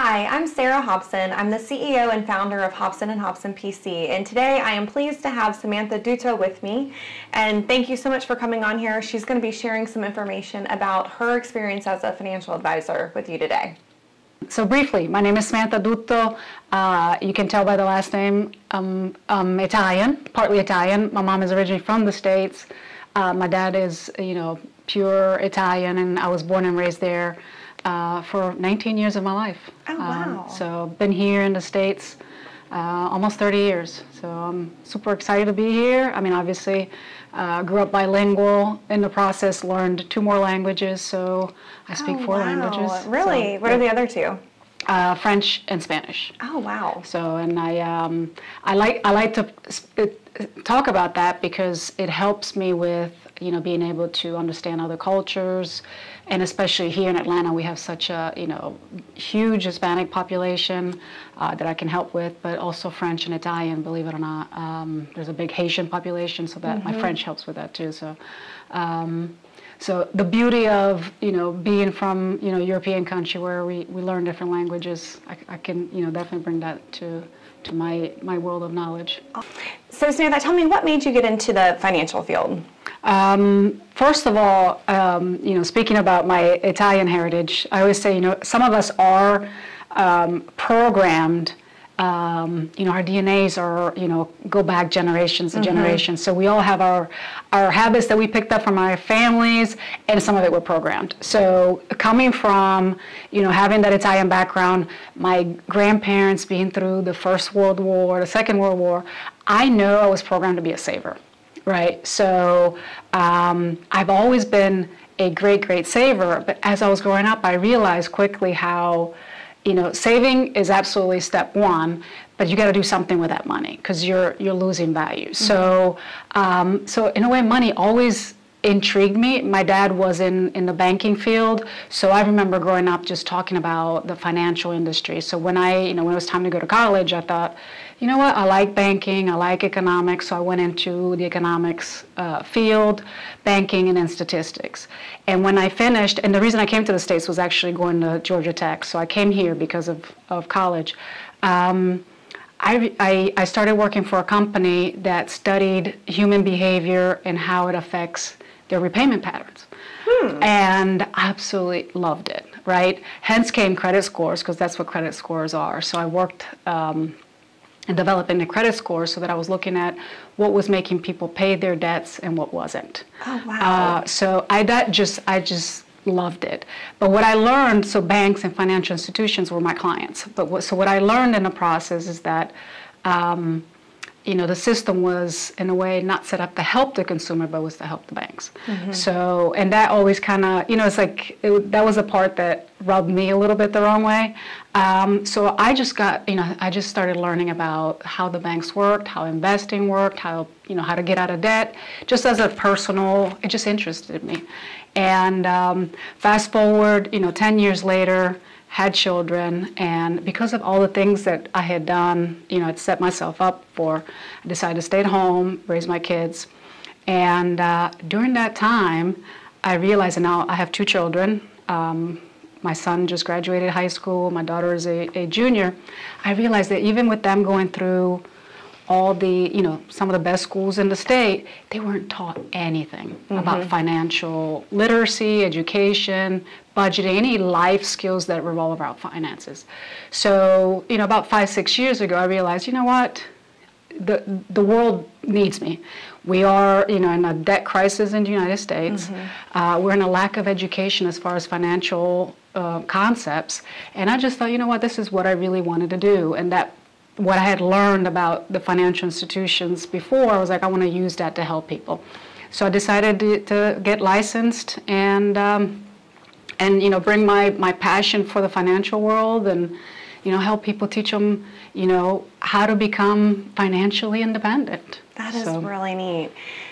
Hi, I'm Sarah Hobson. I'm the CEO and founder of Hobson and Hobson PC, and today I am pleased to have Samantha Dutto with me. And thank you so much for coming on here. She's going to be sharing some information about her experience as a financial advisor with you today. So briefly, my name is Samantha Dutto. Uh, you can tell by the last name, um, I'm Italian, partly Italian. My mom is originally from the States. Uh, my dad is, you know, pure Italian, and I was born and raised there uh, for 19 years of my life. Oh, um, wow. Um, so been here in the States uh, almost 30 years. So I'm super excited to be here. I mean, obviously, uh, grew up bilingual in the process, learned two more languages, so I speak oh, four wow. languages. Really? So, what are the other two? Uh, French and Spanish. Oh wow! So and I um, I like I like to talk about that because it helps me with you know being able to understand other cultures, and especially here in Atlanta we have such a you know huge Hispanic population uh, that I can help with, but also French and Italian. Believe it or not, um, there's a big Haitian population, so that mm-hmm. my French helps with that too. So. Um, so the beauty of you know being from you know European country where we, we learn different languages, I, I can you know definitely bring that to to my my world of knowledge. So Samantha, tell me what made you get into the financial field? Um, first of all, um, you know, speaking about my Italian heritage, I always say you know some of us are um, programmed um, you know, our DNAs are, you know, go back generations and mm-hmm. generations. So we all have our our habits that we picked up from our families, and some of it were programmed. So coming from, you know, having that Italian background, my grandparents being through the First World War, the Second World War, I know I was programmed to be a saver, right? So um, I've always been a great, great saver. But as I was growing up, I realized quickly how you know, saving is absolutely step one, but you got to do something with that money because you're you're losing value. Mm-hmm. So, um, so in a way, money always intrigued me. My dad was in, in the banking field, so I remember growing up just talking about the financial industry. So when I, you know, when it was time to go to college, I thought, you know what, I like banking, I like economics, so I went into the economics uh, field, banking, and then statistics. And when I finished, and the reason I came to the States was actually going to Georgia Tech, so I came here because of, of college. Um, I, I, I started working for a company that studied human behavior and how it affects their repayment patterns. Hmm. And absolutely loved it, right? Hence came credit scores, because that's what credit scores are. So I worked um, in developing the credit scores so that I was looking at what was making people pay their debts and what wasn't. Oh, wow. Uh, so I that just I just loved it. But what I learned, so banks and financial institutions were my clients. But what, so what I learned in the process is that um, you know, the system was in a way not set up to help the consumer, but was to help the banks. Mm-hmm. So, and that always kind of, you know, it's like it, that was a part that rubbed me a little bit the wrong way. Um, so I just got, you know, I just started learning about how the banks worked, how investing worked, how, you know, how to get out of debt, just as a personal, it just interested me. And um, fast forward, you know, 10 years later, had children, and because of all the things that I had done, you know, I'd set myself up for, I decided to stay at home, raise my kids. And uh, during that time, I realized, now I have two children. Um, my son just graduated high school, my daughter is a, a junior. I realized that even with them going through all the, you know, some of the best schools in the state, they weren't taught anything mm-hmm. about financial literacy, education, budgeting, any life skills that revolve around finances. So, you know, about five, six years ago, I realized, you know what, the the world needs me. We are, you know, in a debt crisis in the United States. Mm-hmm. Uh, we're in a lack of education as far as financial uh, concepts, and I just thought, you know what, this is what I really wanted to do, and that what I had learned about the financial institutions before, I was like, I want to use that to help people. So I decided to, to get licensed and um, and you know bring my my passion for the financial world and you know help people teach them you know how to become financially independent. That is so. really neat.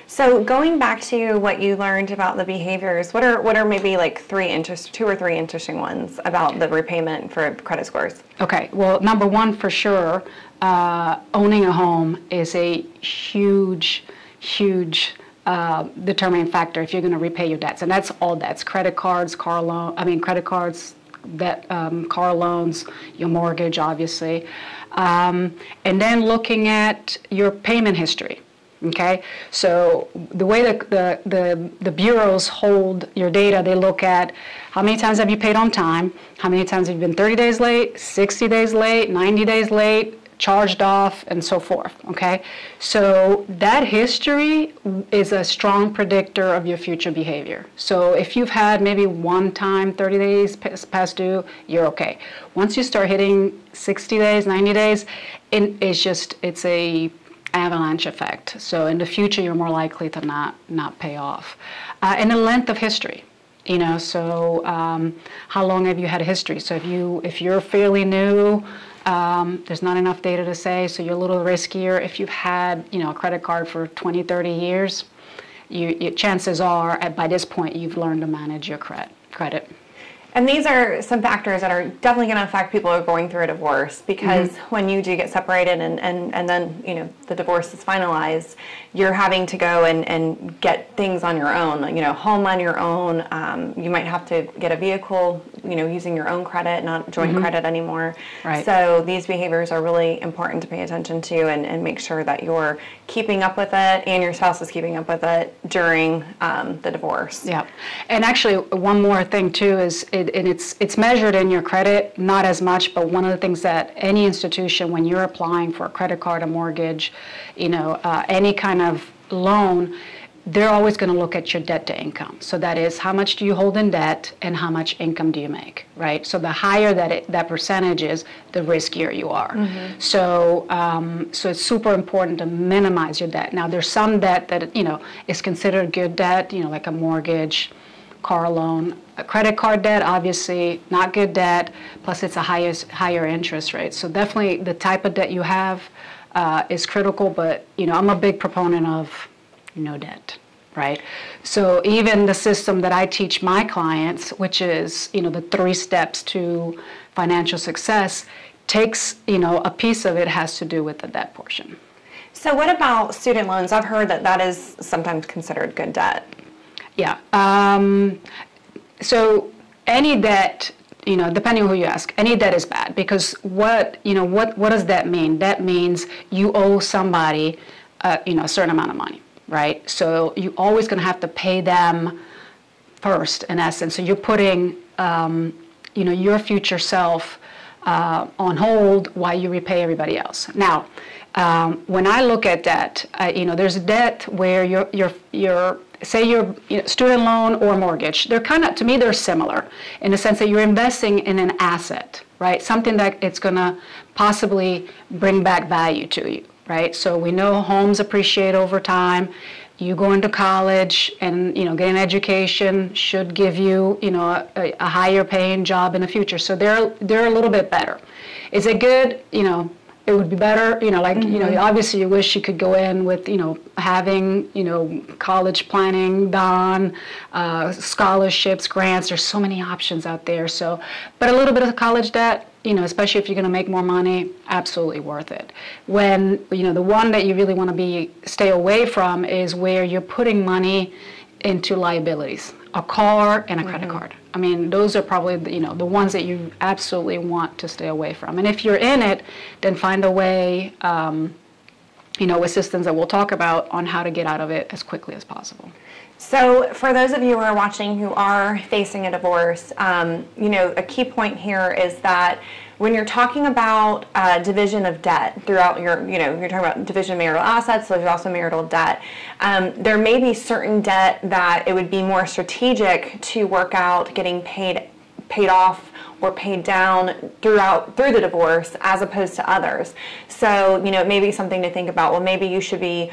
So going back to what you learned about the behaviors, what are what are maybe like three interest, two or three interesting ones about the repayment for credit scores? Okay, well, number one for sure, uh, owning a home is a huge, huge. Uh, determining factor if you're going to repay your debts, and that's all debts: credit cards, car loan. I mean, credit cards, debt, um, car loans, your mortgage, obviously, um, and then looking at your payment history. Okay, so the way that the, the, the bureaus hold your data, they look at how many times have you paid on time, how many times have you been 30 days late, 60 days late, 90 days late, charged off, and so forth. Okay, so that history is a strong predictor of your future behavior. So if you've had maybe one time 30 days past due, you're okay. Once you start hitting 60 days, 90 days, it's just it's a avalanche effect. So in the future, you're more likely to not not pay off. Uh, and the length of history, you know. So um, how long have you had a history? So if you if you're fairly new. Um, there's not enough data to say, so you're a little riskier. If you've had, you know, a credit card for 20, 30 years, you, you, chances are, by this point, you've learned to manage your credit. credit. And these are some factors that are definitely going to affect people who are going through a divorce because mm-hmm. when you do get separated and, and, and then, you know, the divorce is finalized, you're having to go and, and get things on your own, you know, home on your own. Um, you might have to get a vehicle, you know, using your own credit, not joint mm-hmm. credit anymore. Right. So these behaviors are really important to pay attention to and, and make sure that you're keeping up with it and your spouse is keeping up with it during um, the divorce. Yeah. And actually, one more thing too is it, it, and it's it's measured in your credit, not as much, but one of the things that any institution, when you're applying for a credit card, a mortgage, you know, uh, any kind of loan, they're always going to look at your debt to income. So that is how much do you hold in debt and how much income do you make, right? So the higher that it, that percentage is, the riskier you are. Mm-hmm. So um, so it's super important to minimize your debt. Now there's some debt that you know is considered good debt, you know, like a mortgage car loan. A credit card debt, obviously, not good debt, plus it's a highest, higher interest rate. So definitely the type of debt you have uh, is critical, but you know, I'm a big proponent of no debt, right? So even the system that I teach my clients, which is, you know, the three steps to financial success, takes, you know, a piece of it has to do with the debt portion. So what about student loans? I've heard that that is sometimes considered good debt. Yeah. Um, so any debt, you know, depending on who you ask, any debt is bad because what, you know, what, what does that mean? That means you owe somebody, uh, you know, a certain amount of money, right? So you're always going to have to pay them first, in essence. So you're putting, um, you know, your future self uh, on hold while you repay everybody else. Now, um, when I look at debt, uh, you know, there's debt where you're, you're, you're say your you know, student loan or mortgage, they're kind of, to me, they're similar in the sense that you're investing in an asset, right? Something that it's going to possibly bring back value to you, right? So we know homes appreciate over time. You go into college and you know get an education should give you you know a, a higher paying job in the future. So they're they're a little bit better. Is it good? You know, it would be better, you know, like, mm-hmm. you know, mm-hmm. obviously you wish you could go in with, you know, having, you know, college planning done, uh, scholarships, grants, there's so many options out there. So, but a little bit of college debt, you know, especially if you're going to make more money, absolutely worth it. When, you know, the one that you really want to be, stay away from is where you're putting money into liabilities, a car and a credit mm-hmm. card. I mean, those are probably the, you know the ones that you absolutely want to stay away from. And if you're in it, then find a way, um, you know, with systems that we'll talk about on how to get out of it as quickly as possible. So, for those of you who are watching who are facing a divorce, um, you know, a key point here is that when you're talking about uh, division of debt throughout your, you know, you're talking about division of marital assets, so there's also marital debt. Um, there may be certain debt that it would be more strategic to work out getting paid paid off or paid down throughout through the divorce as opposed to others. So, you know, it may be something to think about. Well, maybe you should be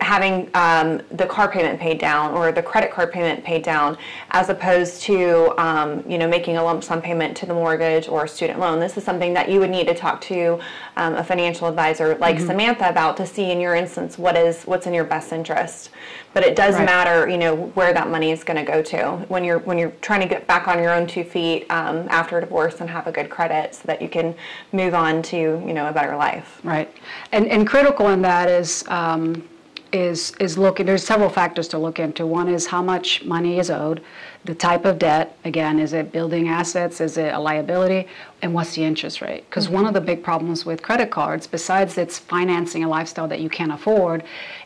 having um, the car payment paid down or the credit card payment paid down as opposed to um, you know making a lump sum payment to the mortgage or student loan. This is something that you would need to talk to um, a financial advisor like mm-hmm. samantha about to see in your instance what is what's in your best interest. But it does right. matter you know where that money is going to go to. When you're when you're trying to get back on your own two feet um, after a divorce and have a good credit so that you can move on to you know a better life. Right. And and critical in that is um, is is looking. There's several factors to look into. One is how much money is owed. The type of debt, again, is it building assets? Is it a liability? And what's the interest rate? Because mm-hmm. one of the big problems with credit cards, besides it's financing a lifestyle that you can't afford,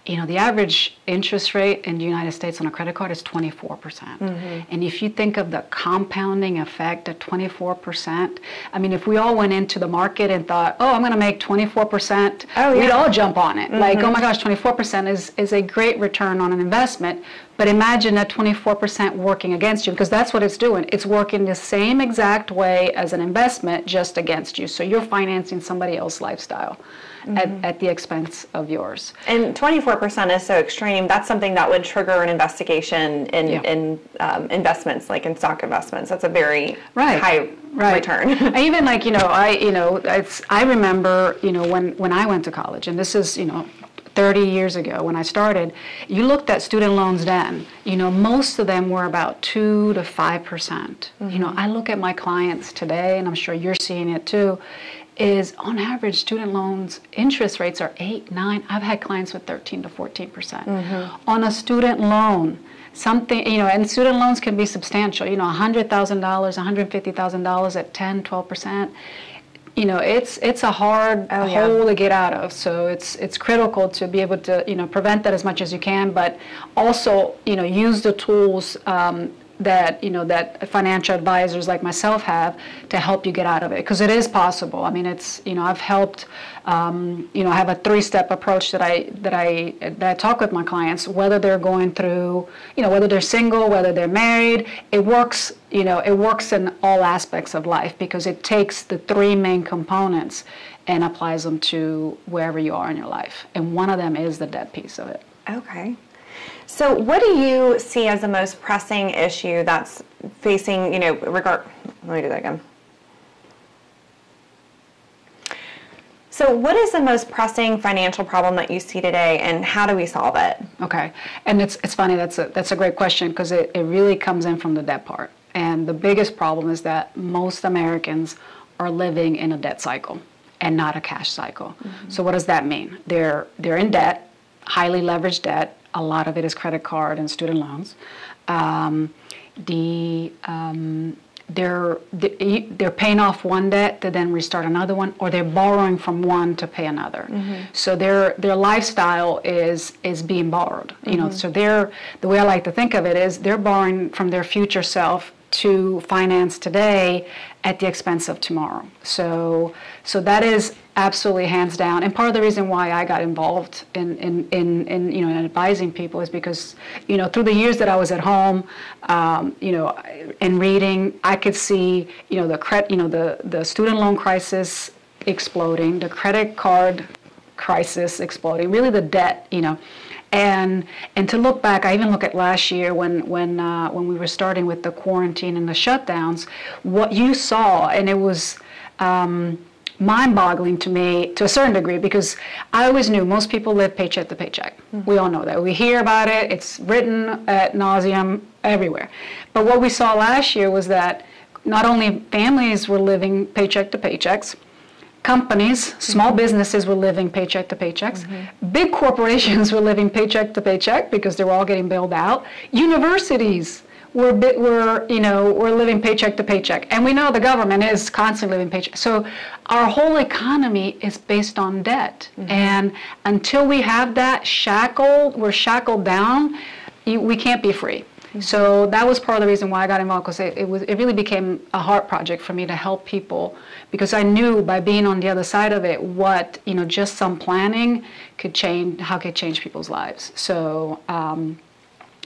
you know, the average interest rate in the United States on a credit card is 24%. percent mm hmm And if you think of the compounding effect at 24%, I mean, if we all went into the market and thought, oh, I'm going to make 24%, oh, yeah. we'd all jump on it. Mm-hmm. Like, oh my gosh, 24% is, is a great return on an investment. But imagine that 24% working against you because that's what it's doing. It's working the same exact way as an investment, just against you. So you're financing somebody else's lifestyle. Mm-hmm. At, at, the expense of yours. And 24% is so extreme. That's something that would trigger an investigation in, yeah. in um, investments, like in stock investments. That's a very right. high right. return. even like you know, I you know, I remember you know when when I went to college, and this is you know 30 years ago when I started, you looked at student loans then, you know, most of them were about 2 to 5%. percent mm hmm You know, mm-hmm. I look at my clients today, and I'm sure you're seeing it too, is on average student loans interest rates are 8, 9. I've had clients with 13 to 14%. percent mm-hmm. On a student loan, something, you know, and student loans can be substantial, you know, $100,000, $150,000 at 10, 12% you know it's it's a hard oh, hole yeah. to get out of so it's it's critical to be able to you know prevent that as much as you can but also you know use the tools um, that you know that financial advisors like myself have to help you get out of it because it is possible. I mean, it's you know I've helped um, you know I have a three-step approach that I that I that I talk with my clients whether they're going through you know whether they're single, whether they're married. It works you know it works in all aspects of life because it takes the three main components and applies them to wherever you are in your life, and one of them is the debt piece of it. Okay. So, what do you see as the most pressing issue that's facing, you know, regard? Let me do that again. So, what is the most pressing financial problem that you see today, and how do we solve it? Okay, and it's it's funny. That's a that's a great question because it, it really comes in from the debt part. And the biggest problem is that most Americans are living in a debt cycle and not a cash cycle. Mm-hmm. So, what does that mean? They're they're in debt, highly leveraged debt a lot of it is credit card and student loans. Um, the um, they're they're paying off one debt to then restart another one, or they're borrowing from one to pay another. Mm-hmm. So their their lifestyle is is being borrowed. You mm-hmm. know, so they're the way I like to think of it is they're borrowing from their future self to finance today at the expense of tomorrow. So, so that is absolutely hands down. And part of the reason why I got involved in, in, in, in you know, in advising people is because, you know, through the years that I was at home, um, you know, in reading, I could see, you know, the credit, you know, the, the student loan crisis exploding, the credit card crisis exploding, really the debt, you know, and and to look back, I even look at last year when when uh, when we were starting with the quarantine and the shutdowns, what you saw, and it was. Um, mind-boggling to me to a certain degree because I always knew most people live paycheck to paycheck. Mm-hmm. We all know that. We hear about it. It's written at nauseum everywhere. But what we saw last year was that not only families were living paycheck to paychecks, companies, small mm-hmm. businesses were living paycheck to paychecks. Mm-hmm. Big corporations were living paycheck to paycheck because they were all getting bailed out. Universities were were you know were living paycheck to paycheck, and we know the government is constantly living paycheck. So our whole economy is based on debt, mm-hmm. and until we have that shackled, we're shackled down. we can't be free. So that was part of the reason why I got involved because it, it, was it really became a heart project for me to help people because I knew by being on the other side of it what you know just some planning could change how could change people's lives. So um,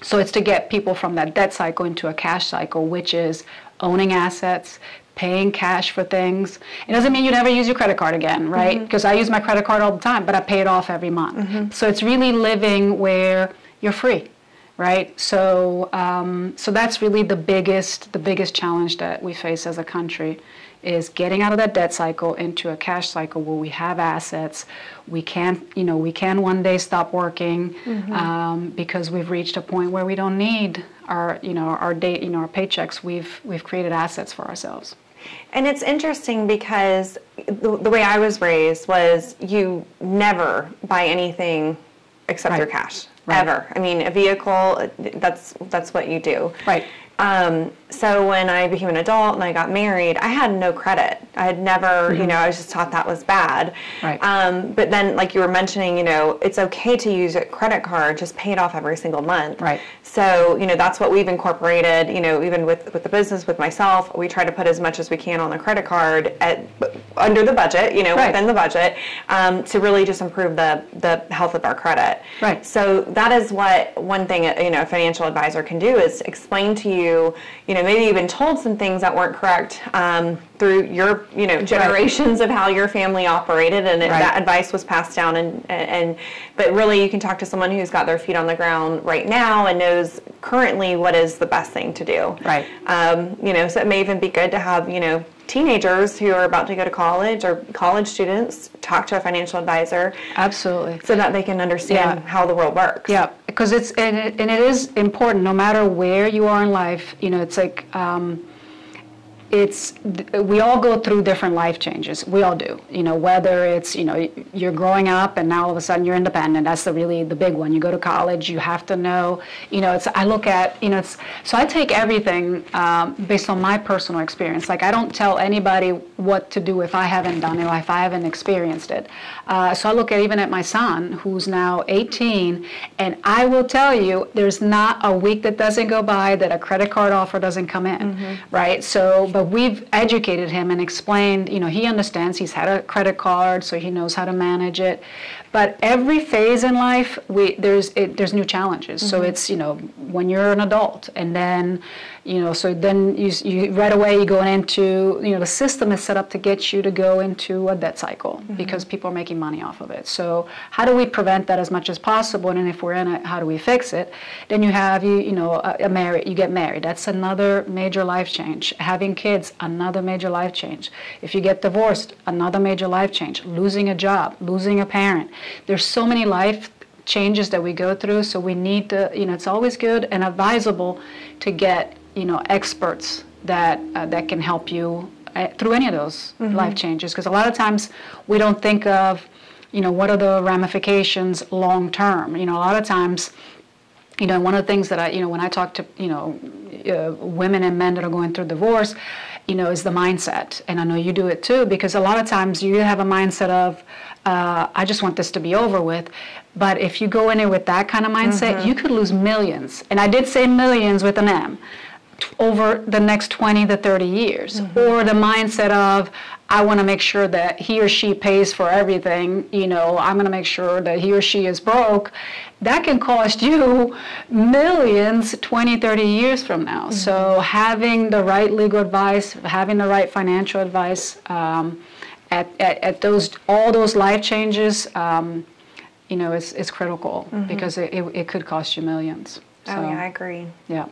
so it's to get people from that debt cycle into a cash cycle, which is owning assets, paying cash for things. It doesn't mean you never use your credit card again, right? Because mm-hmm. I use my credit card all the time, but I pay it off every month. Mm-hmm. So it's really living where you're free right? So, um, so that's really the biggest, the biggest challenge that we face as a country is getting out of that debt cycle into a cash cycle where we have assets. We can, you know, we can one day stop working mm-hmm. um, because we've reached a point where we don't need our, you know, our date, you know, our paychecks. We've we've created assets for ourselves. And it's interesting because the, the way I was raised was you never buy anything except right. your cash right. ever. I mean, a vehicle that's that's what you do. Right. Um, so when I became an adult and I got married, I had no credit. I had never, mm-hmm. you know, I was just taught that was bad. Right. Um, but then, like you were mentioning, you know, it's okay to use a credit card, just pay it off every single month. Right. So, you know, that's what we've incorporated. You know, even with with the business, with myself, we try to put as much as we can on the credit card at under the budget. You know, right. within the budget, um, to really just improve the the health of our credit. Right. So that is what one thing you know a financial advisor can do is explain to you, you know maybe you've been told some things that weren't correct um, through your, you know, generations right. of how your family operated, and right. that advice was passed down. And, and but really, you can talk to someone who's got their feet on the ground right now and knows currently what is the best thing to do. Right. Um, you know, so it may even be good to have, you know, teenagers who are about to go to college or college students talk to a financial advisor. Absolutely. So that they can understand yeah. how the world works. Yeah because it's and it, and it is important no matter where you are in life you know it's like um, it's we all go through different life changes. We all do. You know whether it's you know you're growing up and now all of a sudden you're independent. That's the really the big one. You go to college you have to know. You know it's i look at you know it's so i take everything um, based on my personal experience. Like i don't tell anybody what to do if i haven't done it or if i haven't experienced it. Uh, so i look at even at my son who's now 18 and i will tell you there's not a week that doesn't go by that a credit card offer doesn't come in mm-hmm. right? So but we've educated him and explained, you know, he understands, he's had a credit card, so he knows how to manage it. But every phase in life, we, there's, it, there's new challenges. Mm-hmm. So it's, you know, when you're an adult and then, you know, so then you, you right away you go into, you know, the system is set up to get you to go into a debt cycle mm-hmm. because people are making money off of it. So how do we prevent that as much as possible? And if we're in it, how do we fix it? Then you have, you, you know, a, a married, you get married. That's another major life change. Having kids, another major life change. If you get divorced, another major life change. Losing a job, losing a parent. There's so many life changes that we go through, so we need to, you know, it's always good and advisable to get you know experts that uh, that can help you uh, through any of those mm-hmm. life changes. Because a lot of times we don't think of you know what are the ramifications long term you know a lot of times you know one of the things that i you know when i talk to you know uh, women and men that are going through divorce you know is the mindset. And i know you do it too because a lot of times you have a mindset of uh, i just want this to be over with. But if you go in there with that kind of mindset mm-hmm. you could lose millions. And i did say millions with an m over the next 20 to 30 years mm-hmm. or the mindset of i want to make sure that he or she pays for everything you know i'm going to make sure that he or she is broke that can cost you millions 20 30 years from now mm-hmm. so having the right legal advice having the right financial advice um, at, at, at, those all those life changes um, you know is, is critical mm-hmm. because it, it, it, could cost you millions so, oh yeah i agree yeah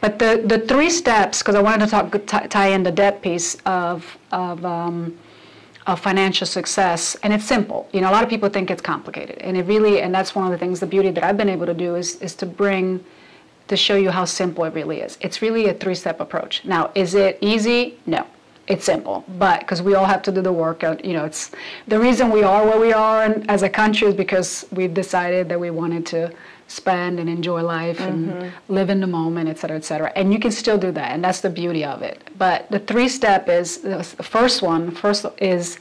but the, the three steps, because I wanted to talk, tie in the debt piece of, of, um, of financial success, and it's simple. You know, a lot of people think it's complicated, and it really, and that's one of the things, the beauty that I've been able to do is, is to bring, to show you how simple it really is. It's really a three-step approach. Now, is it easy? No it's simple but because we all have to do the work you know it's the reason we are where we are and as a country is because we've decided that we wanted to spend and enjoy life mm-hmm. and live in the moment, et cetera, et cetera. And you can still do that, and that's the beauty of it. But the three step is the first one. First is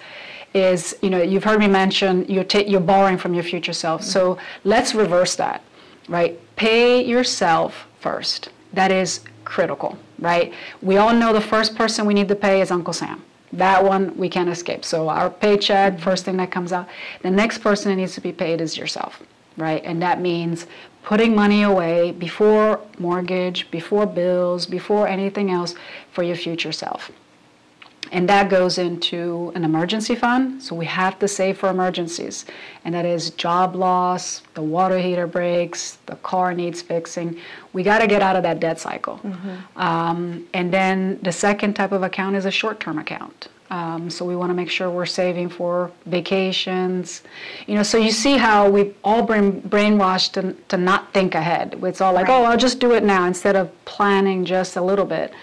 is you know you've heard me mention you're ta- you're borrowing from your future self. Mm-hmm. So let's reverse that, right? Pay yourself first. That is critical, right? We all know the first person we need to pay is Uncle Sam. That one we can't escape. So our paycheck, first thing that comes out. The next person that needs to be paid is yourself right? And that means putting money away before mortgage, before bills, before anything else for your future self. And that goes into an emergency fund. So we have to save for emergencies. And that is job loss, the water heater breaks, the car needs fixing. We got to get out of that debt cycle. Mm-hmm. Um, and then the second type of account is a short term account. Um, so we want to make sure we're saving for vacations. You know, so you see how we've all been brainwashed to, to not think ahead. It's all like, right. oh, I'll just do it now instead of planning just a little bit.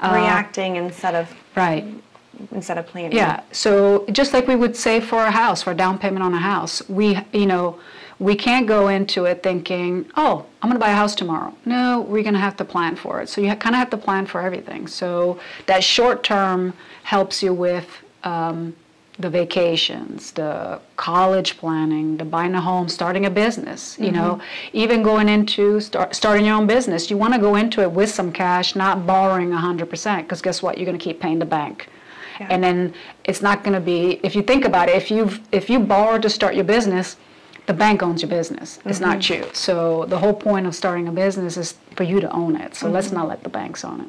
Uh, Reacting instead of right instead of planning. Yeah. So just like we would save for a house, for a down payment on a house, we you know we can't go into it thinking, oh, I'm going to buy a house tomorrow. No, we're going to have to plan for it. So you kind of have to plan for everything. So that short term helps you with um, the vacations, the college planning, the buying a home, starting a business, you mm-hmm. know, even going into start, starting your own business. You want to go into it with some cash, not borrowing 100%, because guess what? You're going to keep paying the bank. Yeah. And then it's not going to be, if you think about it, if, you've, if you borrow to start your business, the bank owns your business. It's mm-hmm. not you. So the whole point of starting a business is for you to own it. So mm-hmm. let's not let the banks own it.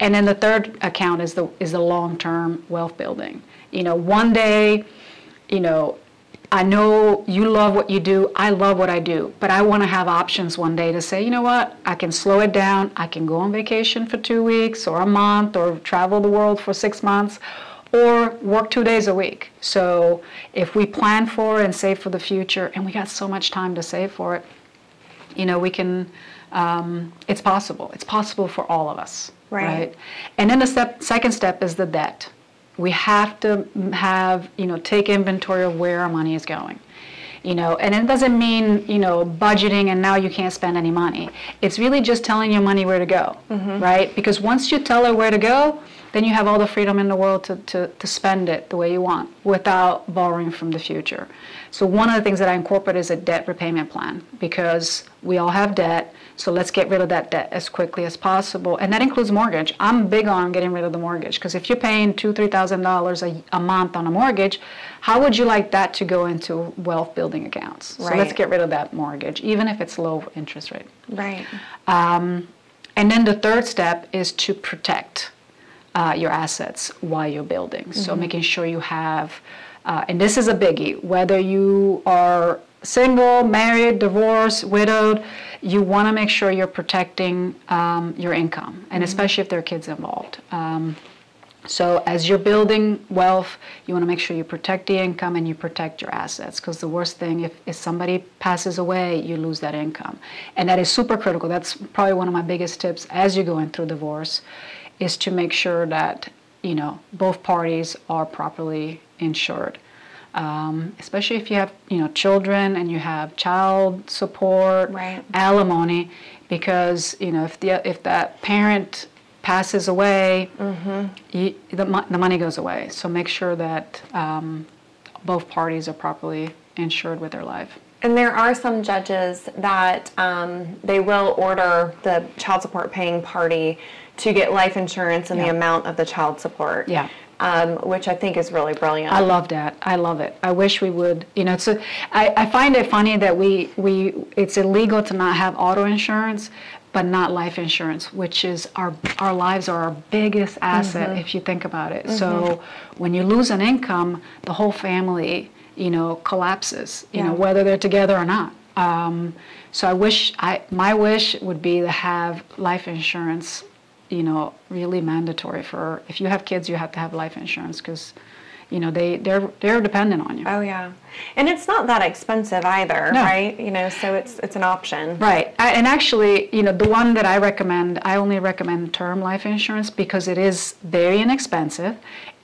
And then the third account is the is the long-term wealth building. You know, one day, you know, I know you love what you do. I love what I do, but I want to have options one day to say, you know what? I can slow it down. I can go on vacation for 2 weeks or a month or travel the world for 6 months or work 2 days a week. So, if we plan for and save for the future and we got so much time to save for it, you know, we can um, it's possible. It's possible for all of us. Right. right. And then the step, second step is the debt we have to have you know take inventory of where our money is going you know and it doesn't mean you know budgeting and now you can't spend any money it's really just telling your money where to go mm-hmm. right because once you tell it where to go then you have all the freedom in the world to, to, to spend it the way you want without borrowing from the future so one of the things that i incorporate is a debt repayment plan because we all have debt so let's get rid of that debt as quickly as possible, and that includes mortgage. I'm big on getting rid of the mortgage because if you're paying two, three thousand dollars a month on a mortgage, how would you like that to go into wealth building accounts? Right. So let's get rid of that mortgage, even if it's low interest rate. Right. Um, and then the third step is to protect uh, your assets while you're building. Mm-hmm. So making sure you have, uh, and this is a biggie, whether you are single, married, divorced, widowed, you want to make sure you're protecting um, your income, and mm-hmm. especially if there are kids involved. Um, so as you're building wealth, you want to make sure you protect the income and you protect your assets because the worst thing if, if somebody passes away, you lose that income. And that is super critical. That's probably one of my biggest tips as you're going through divorce is to make sure that, you know, both parties are properly insured um, especially if you have you know children and you have child support, right. alimony, because you know if the if that parent passes away, mm-hmm. you, the, the money goes away. So make sure that um, both parties are properly insured with their life. And there are some judges that um, they will order the child support paying party to get life insurance and yeah. the amount of the child support. Yeah um, which I think is really brilliant. I love that. I love it. I wish we would. You know, so I, I find it funny that we we it's illegal to not have auto insurance, but not life insurance, which is our our lives are our biggest asset mm-hmm. if you think about it. Mm-hmm. So when you lose an income, the whole family, you know, collapses. You yeah. know, whether they're together or not. Um, so I wish I my wish would be to have life insurance you know, really mandatory for if you have kids, you have to have life insurance because, you know, they they're they're dependent on you. Oh yeah, and it's not that expensive either, no. right? You know, so it's it's an option. Right, I, and actually, you know, the one that I recommend, I only recommend term life insurance because it is very inexpensive,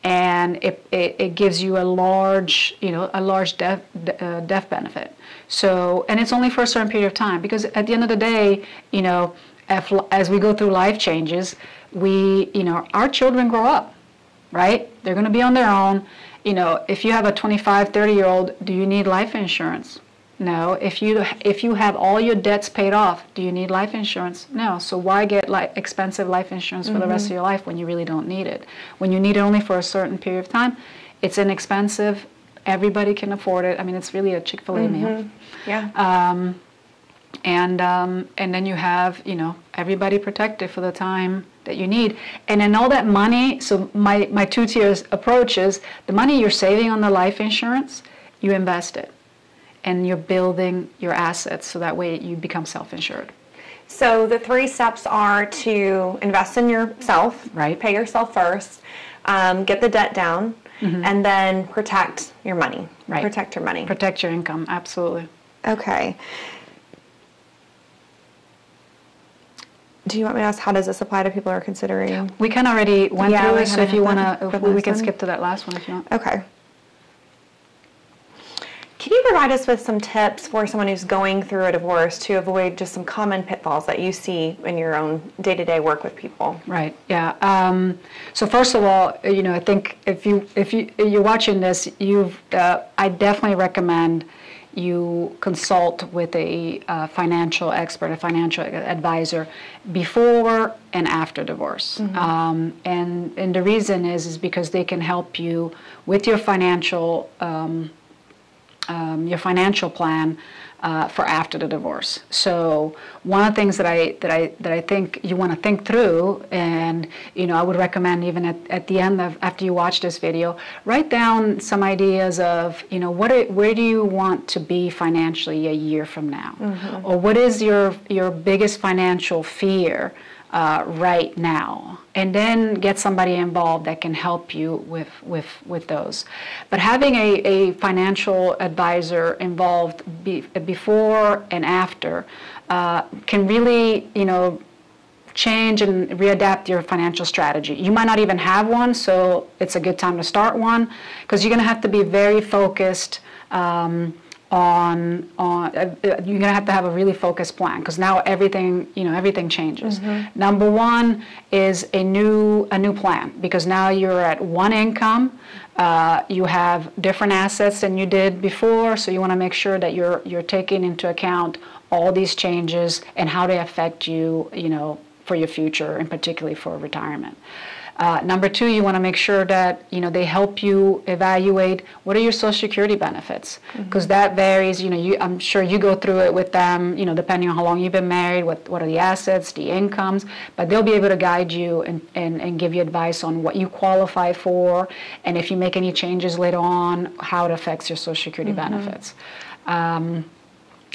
and it, it, it, gives you a large, you know, a large death, uh, death benefit. So, and it's only for a certain period of time because at the end of the day, you know, as we go through life changes, we, you know, our children grow up, right? They're going to be on their own. You know, if you have a 25, 30 year old, do you need life insurance? No. If you if you have all your debts paid off, do you need life insurance? No. So why get like expensive life insurance for mm-hmm. the rest of mm-hmm. your life when you really don't need it? When you need it only for a certain period of time, it's inexpensive. Everybody can afford it. I mean, it's really a Chick Fil A mm-hmm. meal. Yeah. Um, and um, and then you have you know everybody protected for the time that you need. And then all that money so my my two tiers approach is the money you're saving on the life insurance you invest it. And you're building your assets so that way you become self-insured. So the three steps are to invest in yourself right. pay yourself first um, get the debt down mm-hmm. and then protect your money. Right. Protect your money. Protect your income absolutely. Okay do you want me to ask how does this apply to people who are considering? We can already went yeah, through it, so if you want to, we can one. skip to that last one if you want. Okay. can you provide us with some tips for someone who's going through a divorce to avoid just some common pitfalls that you see in your own day-to-day work with people? Right. Yeah. Um, so first of all, you know, I think if you if you you're watching this, you've uh, I definitely recommend you consult with a uh, financial expert, a financial advisor, before and after divorce. Mm-hmm. Um, and and the reason is is because they can help you with your financial um, um, your financial plan uh, for after the divorce. So one of the things that I that I that I think you want to think through, and you know, I would recommend even at, at the end of after you watch this video, write down some ideas of you know what are, where do you want to be financially a year from now, mm-hmm. or what is your your biggest financial fear uh, right now and then get somebody involved that can help you with with with those but having a, a financial advisor involved be, before and after uh, can really you know change and readapt your financial strategy. You might not even have one, so it's a good time to start one because you're going to have to be very focused um, on on uh, you're going to have to have a really focused plan because now everything you know everything changes mm-hmm. number one is a new a new plan because now you're at one income uh, you have different assets than you did before so you want to make sure that you're you're taking into account all these changes and how they affect you you know for your future and particularly for retirement uh, number two, you want to make sure that you know they help you evaluate what are your Social Security benefits because mm-hmm. that varies. You know, you, I'm sure you go through it with them. You know, depending on how long you've been married, what what are the assets, the incomes, but they'll be able to guide you and, and, and give you advice on what you qualify for, and if you make any changes later on, how it affects your Social Security mm-hmm. benefits. Um,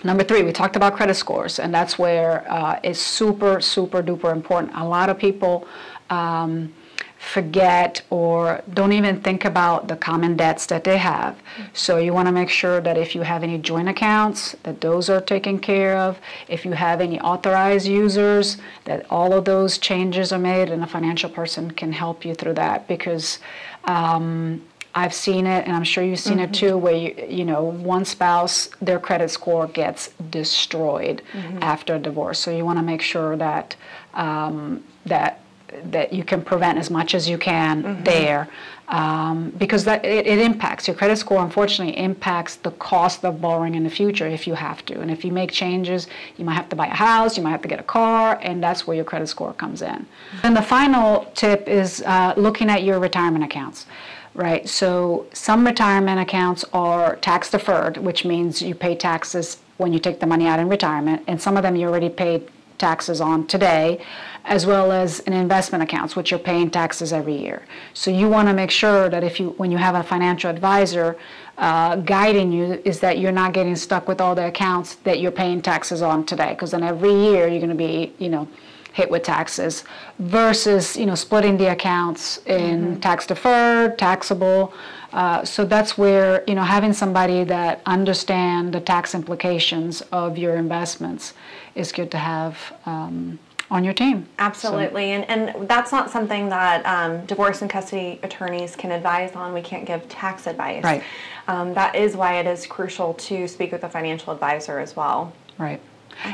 Number three, we talked about credit scores, and that's where uh, it's super, super duper important. A lot of people um, forget or don't even think about the common debts that they have. So you want to make sure that if you have any joint accounts, that those are taken care of. If you have any authorized users, that all of those changes are made and a financial person can help you through that because um, I've seen it, and I'm sure you've seen mm-hmm. it too, where you, you know one spouse their credit score gets destroyed mm-hmm. after a divorce. So you want to make sure that um, that that you can prevent as much as you can mm-hmm. there um, because that it, it, impacts your credit score unfortunately impacts the cost of borrowing in the future if you have to and if you make changes you might have to buy a house you might have to get a car and that's where your credit score comes in mm-hmm. and the final tip is uh, looking at your retirement accounts right so some retirement accounts are tax deferred which means you pay taxes when you take the money out in retirement and some of them you already paid taxes on today, as well as an investment accounts, which you're paying taxes every year. So you want to make sure that if you, when you have a financial advisor uh, guiding you, is that you're not getting stuck with all the accounts that you're paying taxes on today, because then every year you're going to be, you know, hit with taxes versus you know splitting the accounts in mm-hmm. tax deferred taxable uh, so that's where you know having somebody that understand the tax implications of your investments is good to have um, on your team. Absolutely, so. and and that's not something that um, divorce and custody attorneys can advise on. We can't give tax advice. Right. Um, that is why it is crucial to speak with a financial advisor as well. Right.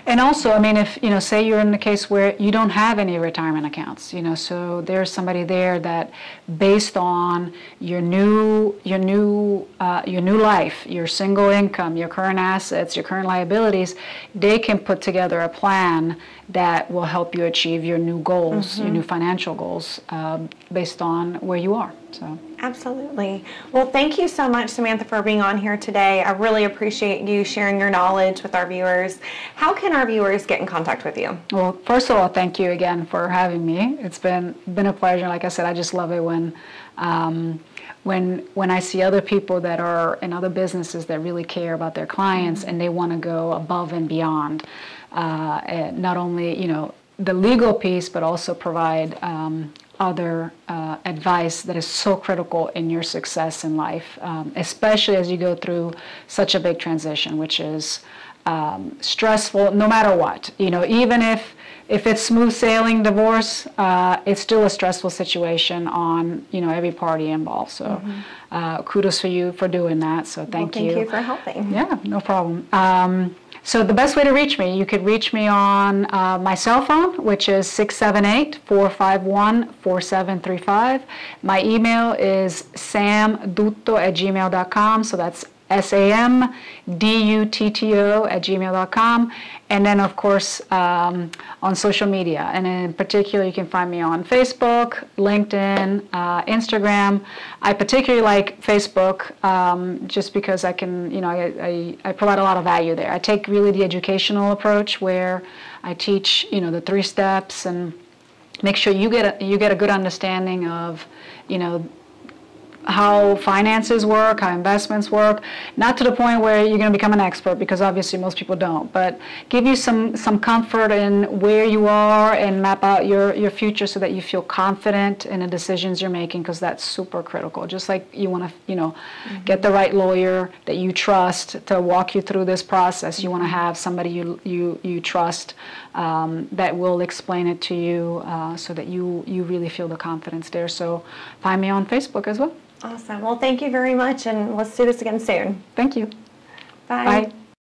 And also, I mean, if you know, say you're in the case where you don't have any retirement accounts, you know, so there's somebody there that, based on your new your new uh, your new life, your single income, your current assets, your current liabilities, they can put together a plan that will help you achieve your new goals, mm-hmm. your new financial goals, um, based on where you are. So. Absolutely. Well, thank you so much, Samantha, for being on here today. I really appreciate you sharing your knowledge with our viewers. How can our viewers get in contact with you? Well, first of all, thank you again for having me. It's been been a pleasure. Like I said, I just love it when. Um, when when I see other people that are in other businesses that really care about their clients mm-hmm. and they want to go above and beyond, uh, not only you know the legal piece, but also provide um, other uh, advice that is so critical in your success in life, um, especially as you go through such a big transition, which is um, stressful, no matter what. You know, even if if it's smooth sailing divorce, uh, it's still a stressful situation on you know every party involved. So, mm-hmm. uh, kudos for you for doing that. So thank well, you. Thank you for helping. Yeah, no problem. Um, so the best way to reach me, you could reach me on uh, my cell phone, which is 678-451-4735. My email is samdutto at gmail.com. So that's S-A-M-D-U-T-T-O at gmail.com. And then, of course, um, on social media. And in particular, you can find me on Facebook, LinkedIn, uh, Instagram. I particularly like Facebook um, just because I can, you know, I, I, I, provide a lot of value there. I take really the educational approach where I teach, you know, the three steps and make sure you get a, you get a good understanding of, you know, how finances work, how investments work, not to the point where you're going to become an expert because obviously most people don't, but give you some, some comfort in where you are and map out your, your future so that you feel confident in the decisions you're making because that's super critical. Just like you want to, you know, mm-hmm. get the right lawyer that you trust to walk you through this process. You want to have somebody you, you, you trust um, that will explain it to you uh, so that you, you really feel the confidence there. So find me on Facebook as well. Awesome. Well, thank you very much, and let's do this again soon. Thank you. Bye. Bye.